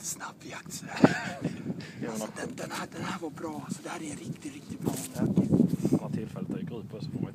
lite snabb jakt sådär. Alltså, den, den, här, den här var bra. Alltså, det här är en riktigt, riktigt bra. När tillfället dyker upp så får man